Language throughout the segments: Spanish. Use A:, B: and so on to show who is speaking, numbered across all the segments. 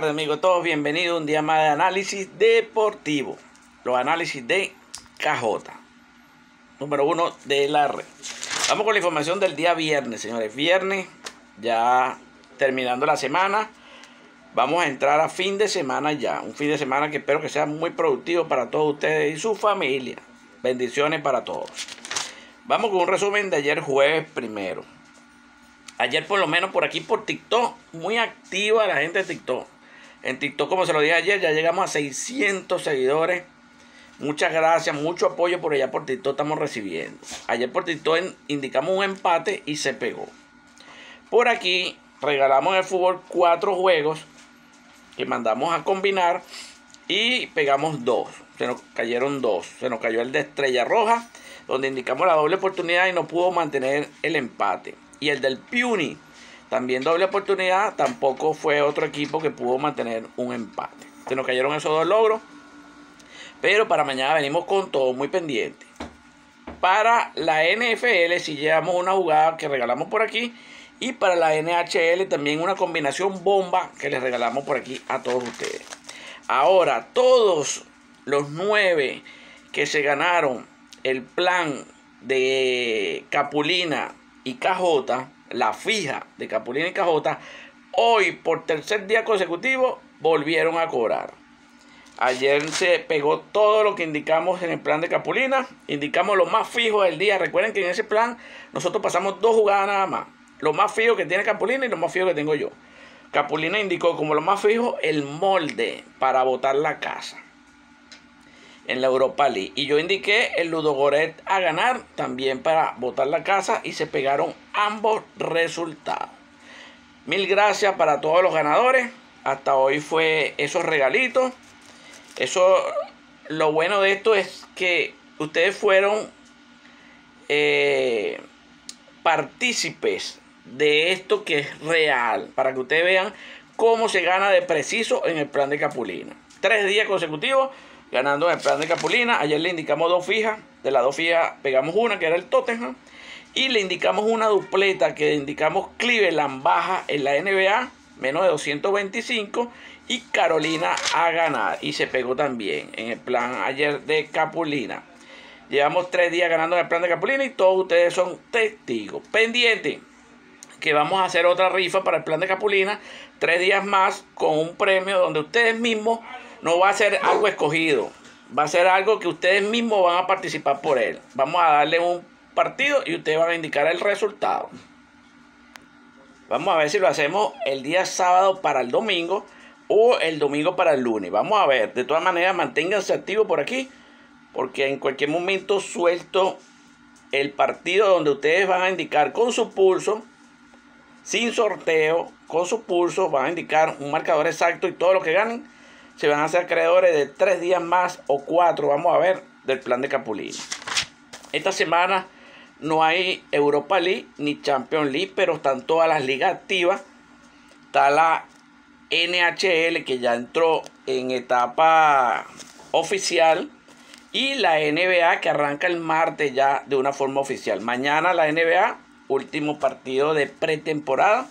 A: Tardes amigos, todos bienvenidos a un día más de análisis deportivo. Los análisis de KJ, número uno de la red. Vamos con la información del día viernes, señores. Viernes, ya terminando la semana. Vamos a entrar a fin de semana ya. Un fin de semana que espero que sea muy productivo para todos ustedes y su familia. Bendiciones para todos. Vamos con un resumen de ayer jueves primero. Ayer por lo menos por aquí por TikTok, muy activa la gente de TikTok. En TikTok, como se lo dije ayer, ya llegamos a 600 seguidores. Muchas gracias, mucho apoyo por allá por TikTok estamos recibiendo. Ayer por TikTok indicamos un empate y se pegó. Por aquí regalamos el fútbol cuatro juegos que mandamos a combinar y pegamos dos. Se nos cayeron dos. Se nos cayó el de Estrella Roja, donde indicamos la doble oportunidad y no pudo mantener el empate. Y el del Puni, también doble oportunidad, tampoco fue otro equipo que pudo mantener un empate. Se nos cayeron esos dos logros. Pero para mañana venimos con todo muy pendiente. Para la NFL, si llevamos una jugada que regalamos por aquí. Y para la NHL también una combinación bomba que les regalamos por aquí a todos ustedes. Ahora, todos los nueve que se ganaron el plan de Capulina y KJ, la fija de Capulina y KJ, hoy por tercer día consecutivo volvieron a cobrar. Ayer se pegó todo lo que indicamos en el plan de Capulina. Indicamos lo más fijo del día. Recuerden que en ese plan nosotros pasamos dos jugadas nada más. Lo más fijo que tiene Capulina y lo más fijo que tengo yo. Capulina indicó como lo más fijo el molde para botar la casa en la Europa League. Y yo indiqué el Ludogoret a ganar también para botar la casa y se pegaron ambos resultados. Mil gracias para todos los ganadores. Hasta hoy fue esos regalitos. Eso, lo bueno de esto es que ustedes fueron eh, partícipes de esto que es real. Para que ustedes vean cómo se gana de preciso en el plan de Capulina. Tres días consecutivos ganando en el plan de Capulina. Ayer le indicamos dos fijas. De las dos fijas pegamos una, que era el Tottenham. Y le indicamos una dupleta que indicamos Cleveland baja en la NBA, menos de 225. Y Carolina a ganar. Y se pegó también en el plan ayer de Capulina. Llevamos tres días ganando en el plan de Capulina y todos ustedes son testigos. Pendiente que vamos a hacer otra rifa para el plan de Capulina. Tres días más con un premio donde ustedes mismos no va a ser algo escogido, va a ser algo que ustedes mismos van a participar por él. Vamos a darle un partido y ustedes van a indicar el resultado. Vamos a ver si lo hacemos el día sábado para el domingo o el domingo para el lunes. Vamos a ver. De todas maneras, manténganse activos por aquí. Porque en cualquier momento suelto el partido donde ustedes van a indicar con su pulso, sin sorteo, con su pulso, van a indicar un marcador exacto y todo lo que ganen se van a ser creadores de tres días más o cuatro, vamos a ver, del plan de Capulina. Esta semana no hay Europa League ni Champions League, pero están todas las ligas activas. Está la NHL que ya entró en etapa oficial y la NBA que arranca el martes ya de una forma oficial. Mañana la NBA, último partido de pretemporada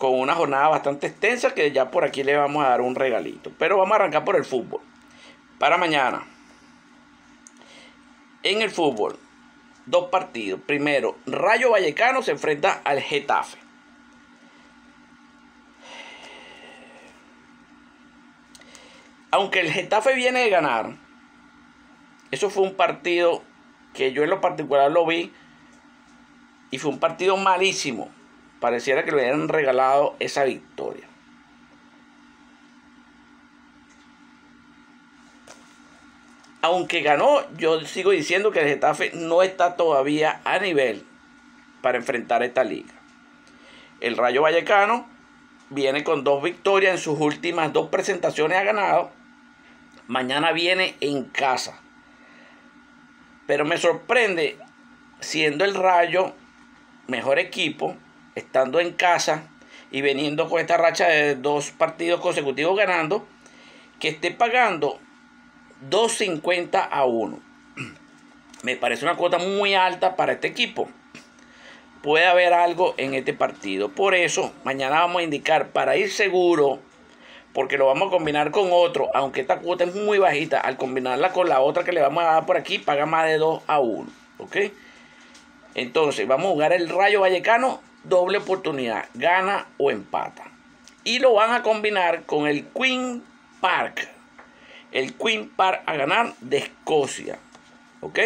A: con una jornada bastante extensa que ya por aquí le vamos a dar un regalito. Pero vamos a arrancar por el fútbol. Para mañana. En el fútbol, dos partidos. Primero, Rayo Vallecano se enfrenta al Getafe. Aunque el Getafe viene de ganar, eso fue un partido que yo en lo particular lo vi y fue un partido malísimo pareciera que le hubieran regalado esa victoria. Aunque ganó, yo sigo diciendo que el Getafe no está todavía a nivel para enfrentar esta liga. El Rayo Vallecano viene con dos victorias en sus últimas dos presentaciones ha ganado. Mañana viene en casa. Pero me sorprende, siendo el Rayo mejor equipo, estando en casa y veniendo con esta racha de dos partidos consecutivos ganando, que esté pagando 2.50 a 1. Me parece una cuota muy alta para este equipo. puede haber algo en este partido. Por eso, mañana vamos a indicar para ir seguro, porque lo vamos a combinar con otro, aunque esta cuota es muy bajita, al combinarla con la otra que le vamos a dar por aquí, paga más de 2 a 1. ¿Ok? Entonces, vamos a jugar el Rayo Vallecano, doble oportunidad, gana o empata. Y lo van a combinar con el Queen Park. El Queen Park a ganar de Escocia. ¿Ok?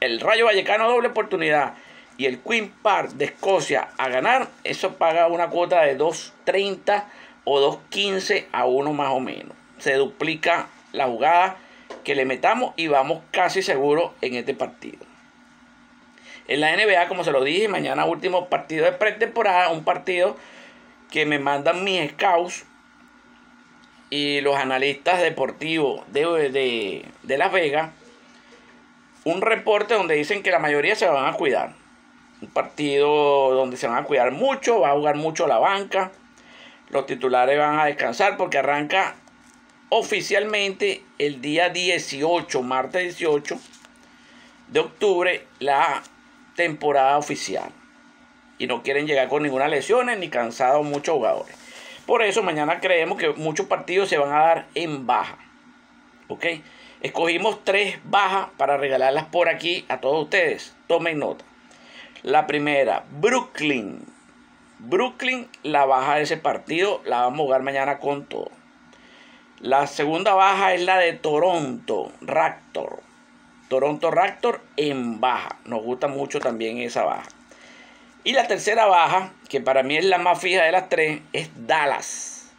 A: El Rayo Vallecano, doble oportunidad y el Queen Park de Escocia a ganar, eso paga una cuota de 2.30 o 2.15 a uno más o menos. Se duplica la jugada que le metamos y vamos casi seguros en este partido. En la NBA, como se lo dije, mañana último partido de pretemporada, un partido que me mandan mis scouts y los analistas deportivos de, de, Las Vegas. Un reporte donde dicen que la mayoría se van a cuidar un partido donde se van a cuidar mucho, va a jugar mucho la banca. Los titulares van a descansar porque arranca oficialmente el día 18, martes 18 de octubre, la temporada oficial. Y no quieren llegar con ninguna lesión ni cansados muchos jugadores. Por eso mañana creemos que muchos partidos se van a dar en baja. ¿Ok? Escogimos tres bajas para regalarlas por aquí a todos ustedes. Tomen nota. La primera, Brooklyn. Brooklyn, la baja de ese partido, la vamos a jugar mañana con todo. La segunda baja es la de Toronto, Raptor. Toronto Raptor en baja. Nos gusta mucho también esa baja. Y la tercera baja, que para mí es la más fija de las tres, es Dallas.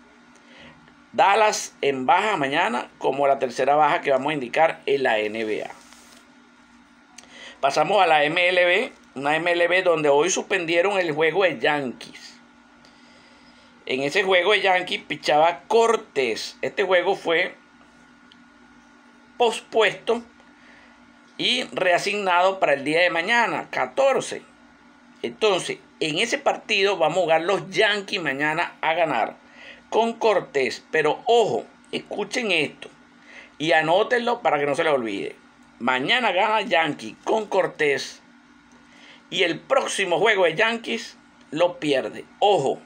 A: Dallas en baja mañana, como la tercera baja que vamos a indicar en la NBA. Pasamos a la MLB una MLB donde hoy suspendieron el juego de Yankees. En ese juego de Yankees pichaba Cortés. Este juego fue pospuesto y reasignado para el día de mañana, 14. Entonces, en ese partido vamos a jugar los Yankees mañana a ganar con Cortés. Pero ojo, escuchen esto y anótenlo para que no se les olvide. Mañana gana Yankee con Cortés y el próximo juego de Yankees lo pierde. Ojo,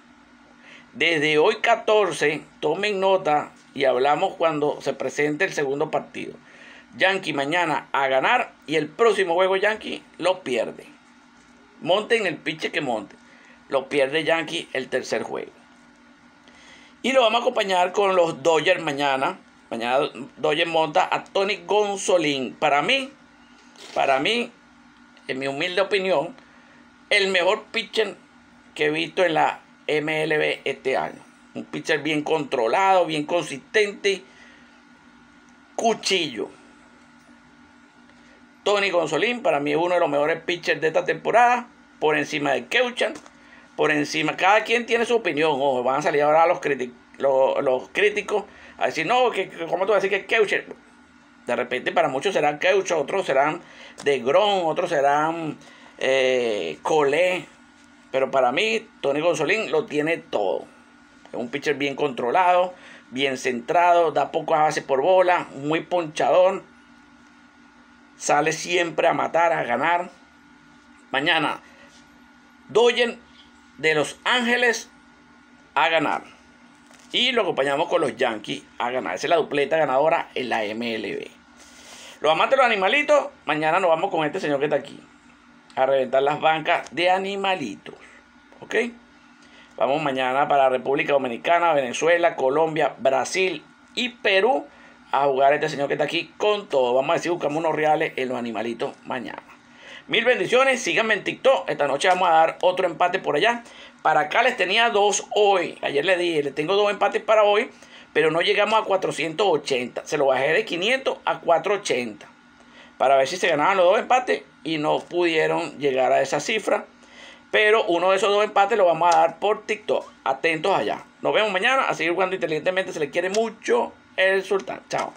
A: desde hoy 14, tomen nota y hablamos cuando se presente el segundo partido. Yankee mañana a ganar y el próximo juego Yankee lo pierde. Monten el pitche que monte. Lo pierde Yankee el tercer juego. Y lo vamos a acompañar con los Dodgers mañana. Mañana Dodgers monta a Tony Gonzolín. Para mí, para mí, en mi humilde opinión, el mejor pitcher que he visto en la MLB este año. Un pitcher bien controlado, bien consistente. Cuchillo. Tony Gonzolín para mí uno de los mejores pitchers de esta temporada. Por encima de Keuchan. Por encima, cada quien tiene su opinión. Ojo, van a salir ahora los, los, críticos a decir, no, que, ¿cómo tú vas a decir que Keuchan? De repente para muchos serán Keuchan, otros serán de Gron, otros serán eh, Colé. Pero para mí, Tony Gonzolín lo tiene todo. Es un pitcher bien controlado, bien centrado, da pocas bases por bola, muy ponchador. Sale siempre a matar, a ganar. Mañana, Doyen de Los Ángeles a ganar. Y lo acompañamos con los Yankees a ganar. Esa es la dupleta ganadora en la MLB. Los amantes de los animalitos, mañana nos vamos con este señor que está aquí a reventar las bancas de animalitos. ¿Ok? Vamos mañana para República Dominicana, Venezuela, Colombia, Brasil y Perú a jugar a este señor que está aquí con todo. Vamos a decir, buscamos unos reales en los animalitos mañana. Mil bendiciones, síganme en TikTok. Esta noche vamos a dar otro empate por allá. Para acá les tenía dos hoy. Ayer les dije, les tengo dos empates para hoy, pero no llegamos a 480. Se lo bajé de 500 a 480 para ver si se ganaban los dos empates y no pudieron llegar a esa cifra. Pero uno de esos dos empates lo vamos a dar por TikTok. Atentos allá. Nos vemos mañana. A seguir jugando inteligentemente. Se le quiere mucho el sultán. Chao.